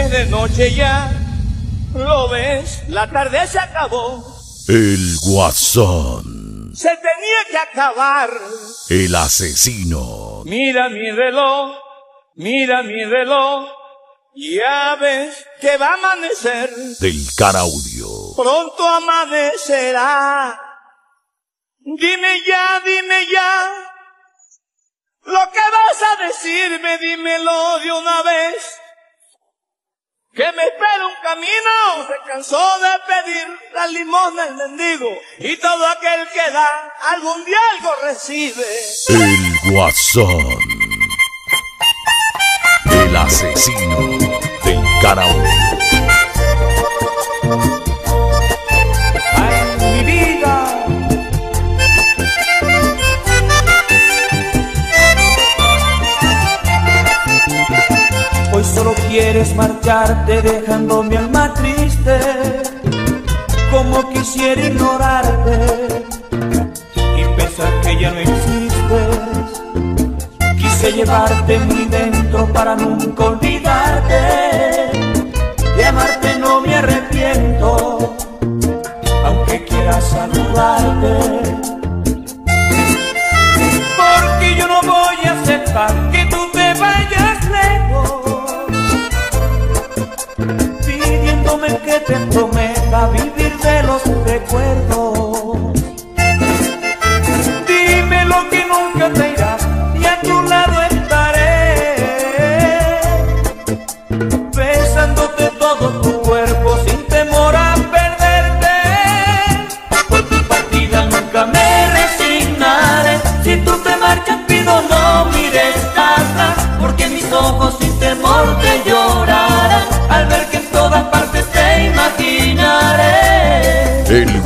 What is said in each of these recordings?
Es de noche ya, lo ves, la tarde se acabó. El guasón. Se tenía que acabar. El asesino. Mira mi reloj, mira mi reloj. Ya ves que va a amanecer. Del caraudio. Pronto amanecerá. Dime ya, dime ya. Lo que vas a decirme, dímelo de una vez. Que me espera un camino, se cansó de pedir la limosna el mendigo. Y todo aquel que da, algún día algo recibe. El guasón. El asesino del caraudio. Quieres marcharte dejando mi alma triste, como quisiera ignorarte y pensar que ya no existes. Quise llevarte muy dentro para nunca olvidarte, de amarte no me arrepiento,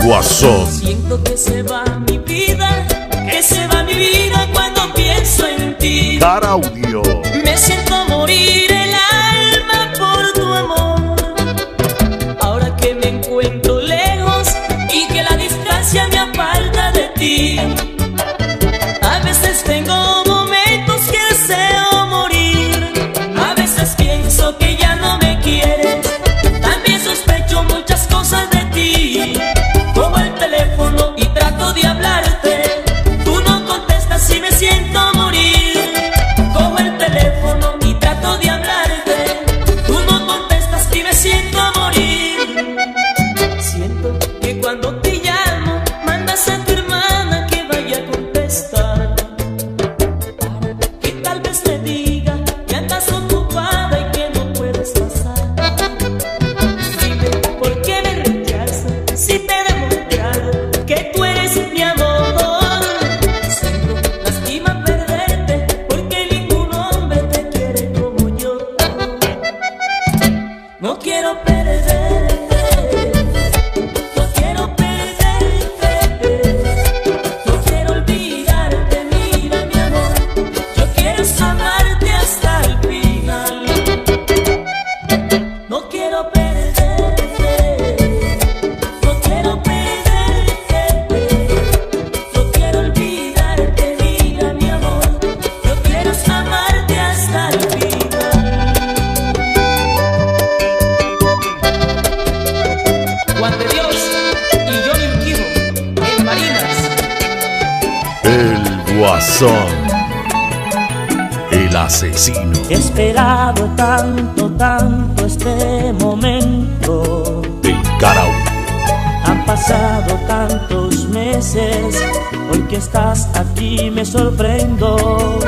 guasón. Siento que se va hoy que estás aquí me sorprendo.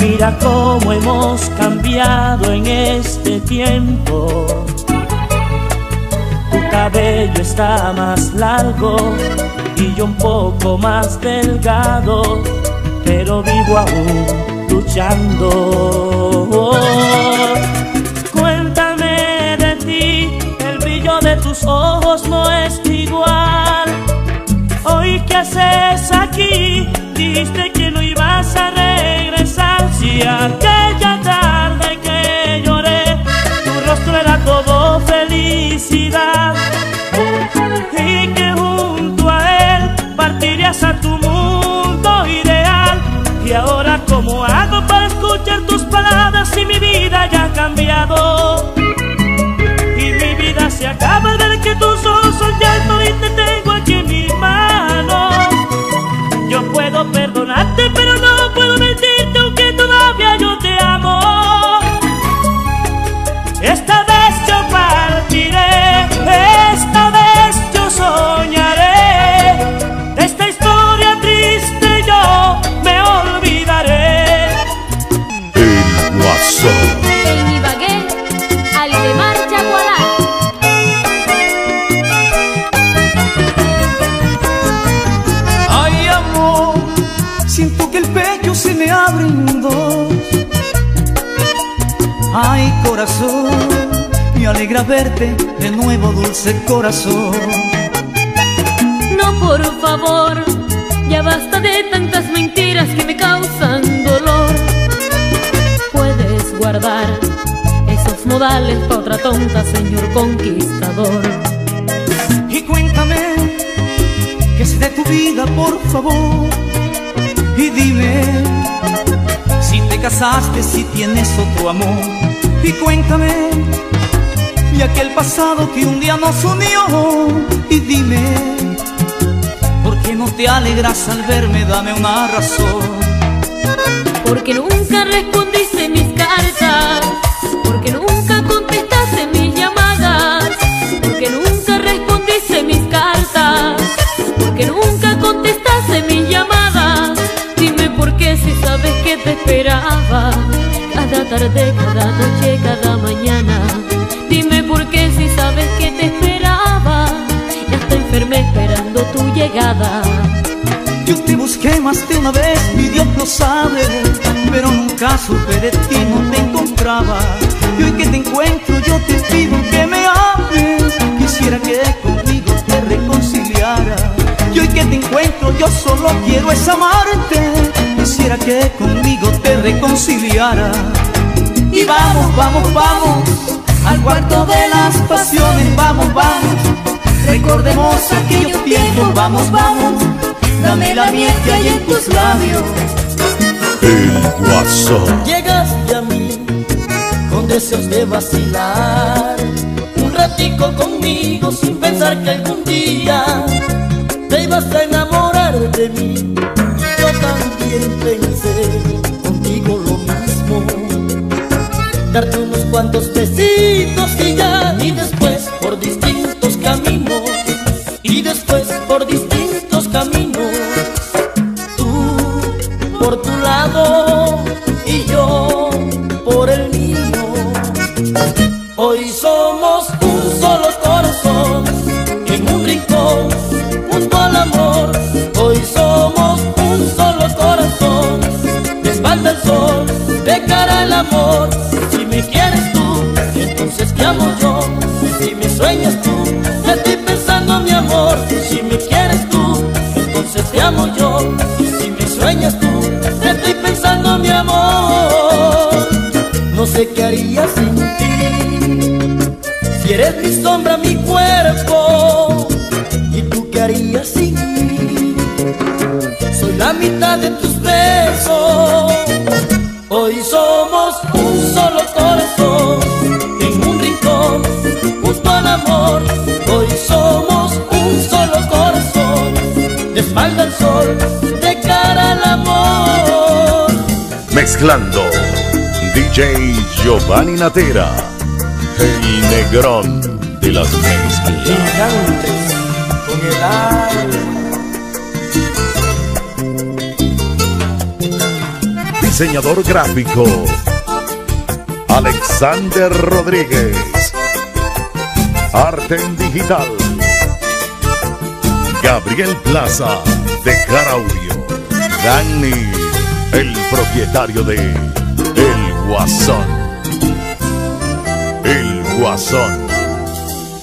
Mira cómo hemos cambiado en este tiempo. Tu cabello está más largo y yo un poco más delgado, pero vivo aún luchando. Cuéntame de ti, el brillo de tus ojos no es igual. Que haces aquí, dijiste que no ibas a corazón, me alegra verte de nuevo dulce corazón. No, por favor, ya basta de tantas mentiras que me causan dolor. Puedes guardar esos modales para otra tonta, señor conquistador. Y cuéntame que es de tu vida, por favor. Y dime si te casaste, si tienes otro amor. Y cuéntame y aquel pasado que un día nos unió. Y dime por qué no te alegras al verme, dame una razón. Porque nunca respondiste mis cartas, porque nunca contestaste mis llamadas, porque nunca respondiste mis cartas, porque nunca contestaste mis llamadas. Dime por qué si sabes que te esperaba cada tarde, cada noche, cada mañana. Dime por qué si sabes que te esperaba y hasta enfermé esperando tu llegada. Yo te busqué más de una vez, mi Dios lo sabe, pero nunca supe de ti, no te encontraba. Y hoy que te encuentro, yo te pido que me ames. Quisiera que conmigo te reconciliara. Y hoy que te encuentro, yo solo quiero es amarte. Quisiera que conmigo te reconciliara. Y vamos, vamos, vamos al cuarto de las pasiones, vamos, vamos. Recordemos aquellos tiempos, vamos, vamos. Dame la miel que hay en tus labios. El Guasón. Llegaste a mí con deseos de vacilar un ratico conmigo sin pensar que algún día te ibas a enamorar de mí. También pensé contigo lo mismo, darte unos cuantos besitos y ya, y después por distintos caminos, y después por distintos caminos, tú por tu lado y yo por el mío. Hoy somos un solo corazón en un rincón Si me quieres tú, entonces te amo yo. Si me sueñas tú, te estoy pensando mi amor. Si me quieres tú, entonces te amo yo. Si me sueñas tú, te estoy pensando mi amor. No sé qué haría sin ti. Si eres mi sombra, mi cuerpo. ¿Y tú qué harías sin mí? Soy la mitad de tus besos. Somos un solo corazón en un rincón justo al amor. Hoy somos un solo corazón de espalda al sol, de cara al amor. Mezclando DJ Giovanni Natera. El negrón de las mezclas. Gigantes con el alma. Diseñador gráfico. Alexander Rodríguez. Arte en digital. Gabriel Plaza de Caraudio. Danny, el propietario de El Guasón. El Guasón.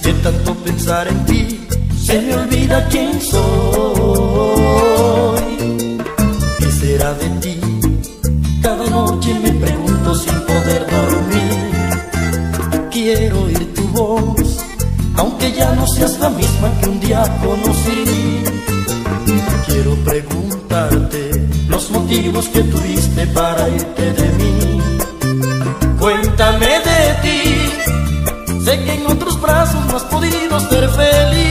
De tanto pensar en ti, se me olvida quién soy. Quiero oír tu voz, aunque ya no seas la misma que un día conocí. Quiero preguntarte los motivos que tuviste para irte de mí. Cuéntame de ti. Sé que en otros brazos no has podido ser feliz.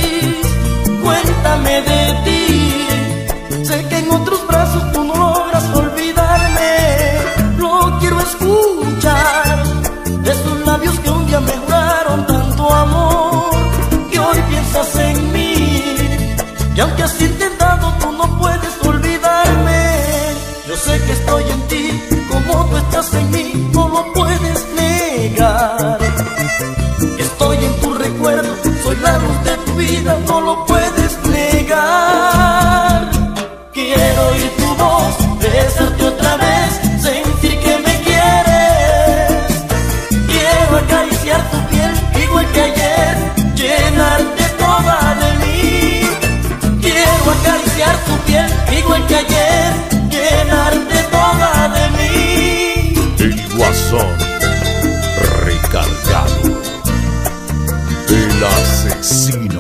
puedes negar. Quiero oír tu voz, besarte otra vez, sentir que me quieres. Quiero acariciar tu piel igual que ayer, llenarte toda de mí. Quiero acariciar tu piel igual que ayer, llenarte toda de mí. El guasón recargado, el asesino.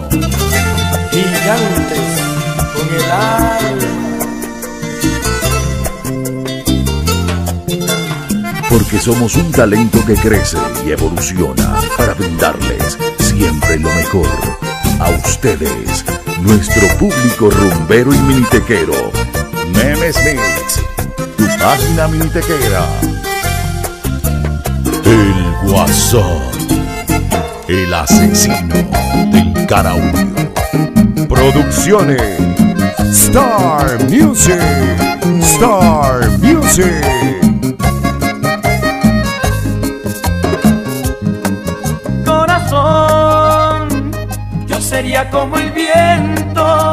Porque somos un talento que crece y evoluciona para brindarles siempre lo mejor. A ustedes, nuestro público rumbero y minitequero. Memes Mix, tu página minitequera. El Guasón, el asesino del Caraudio. Producciones Star Music, Star Music. Como el viento,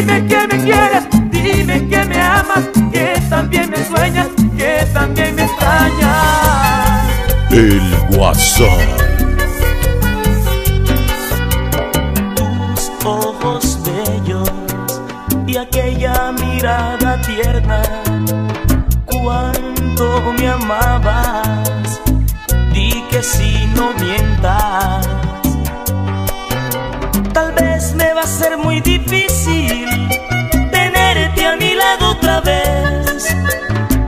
Dime que me quieres, dime que me amas, que también me sueñas, que también me extrañas. El Guasón. tus ojos bellos y aquella mirada tierna, cuánto me amabas, di que si no mientas. Tal vez me va a ser muy difícil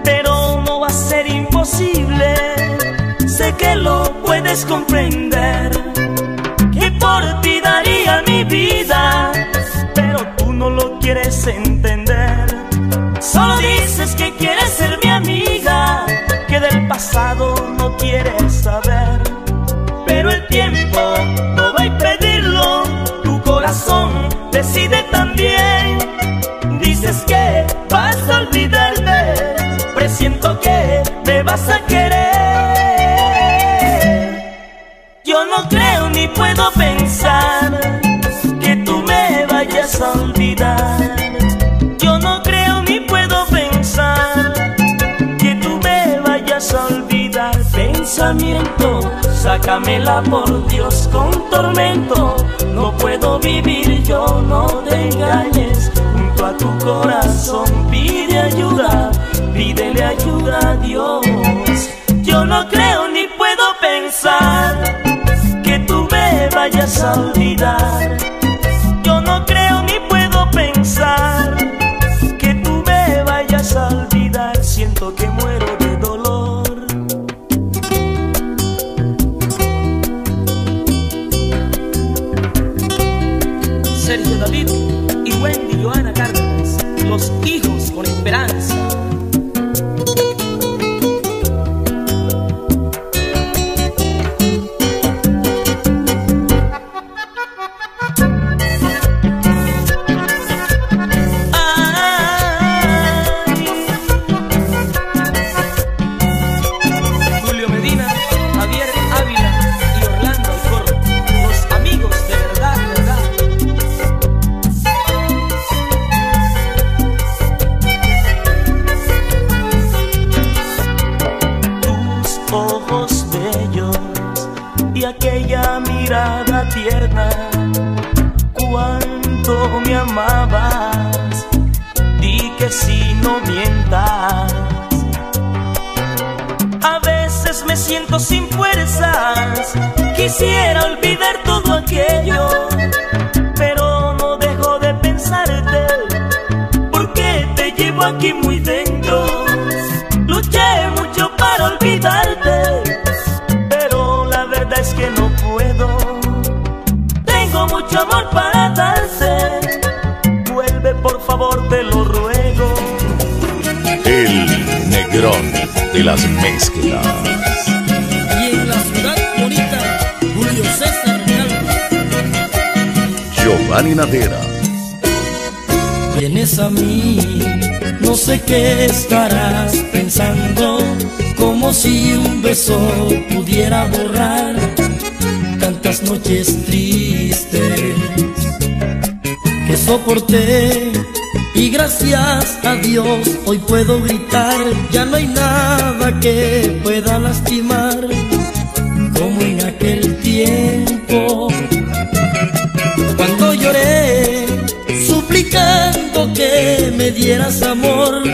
pero no va a ser imposible, sé que lo puedes comprender olvidarme, presiento que me vas a querer. Yo no creo ni puedo pensar que tú me vayas a olvidar. Yo no creo ni puedo pensar que tú me vayas a olvidar. Pensamiento, sácamela por Dios con tormento. No puedo vivir, yo no te engañes. A tu corazón pide ayuda, pídele ayuda a Dios. Yo no creo ni puedo pensar que tú me vayas a olvidar. Yo no creo ni puedo pensar que tú me vayas a olvidar. Siento que muero Me amabas, di que si no mientas. A veces me siento sin fuerzas, quisiera olvidar todo aquello, pero no dejo de pensarte, porque te llevo aquí muy dentro. De las mezclas. Y en la ciudad bonita, Julio César Calvo. Giovanni Natera. Vienes a mí, no sé qué estarás pensando, como si un beso pudiera borrar tantas noches tristes que soporté. Y gracias a Dios hoy puedo gritar, ya no hay nada que pueda lastimar, como en aquel tiempo cuando lloré, suplicando que me dieras amor.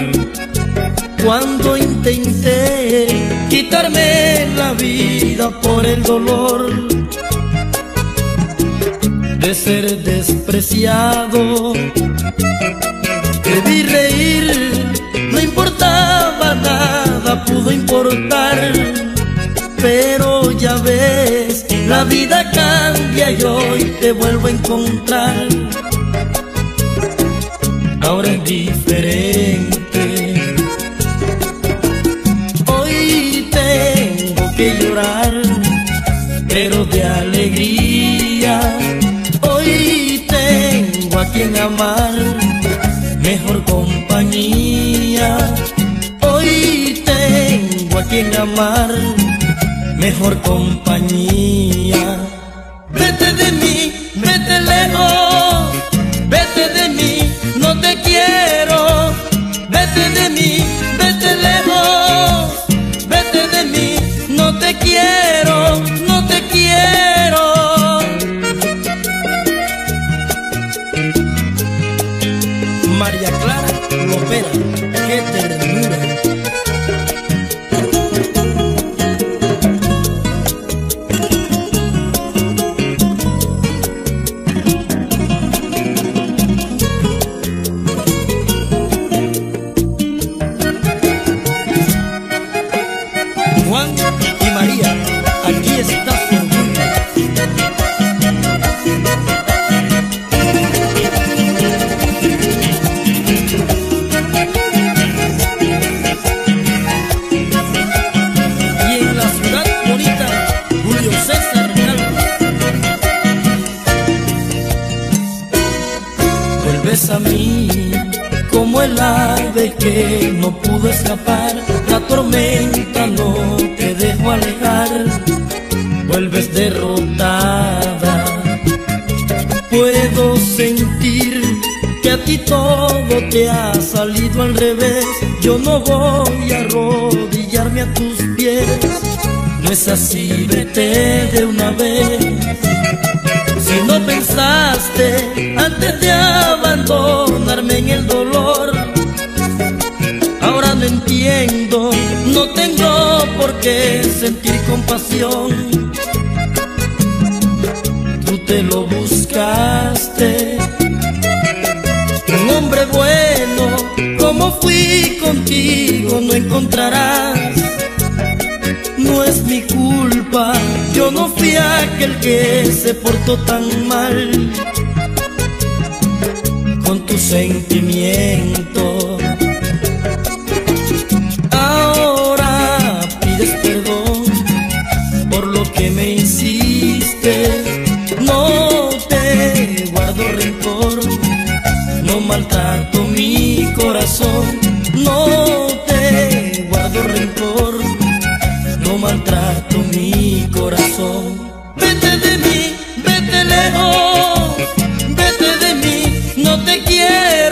Cuando intenté quitarme la vida por el dolor de ser despreciado. Te vi reír, no importaba nada, pudo importar. Pero ya ves, la vida cambia y hoy te vuelvo a encontrar. Ahora es diferente. Hoy tengo que llorar, pero de alegría. Hoy tengo a quien amar, mejor compañía. Hoy tengo a quien amar mejor compañía. Ave que no pudo escapar, la tormenta no te dejó alejar, vuelves derrotada. Puedo sentir que a ti todo te ha salido al revés, yo no voy a arrodillarme a tus pies, no es así, vete de una vez. Si no pensaste antes de qué sentir compasión. Tú te lo buscaste, un hombre bueno, como fui contigo, no encontrarás. No es mi culpa, yo no fui aquel que se portó tan mal con tus sentimientos. pides perdón por lo que me hiciste. No te guardo rencor, no maltrato mi corazón. No te guardo rencor, no maltrato mi corazón. Vete de mí, vete lejos, vete de mí, no te quiero.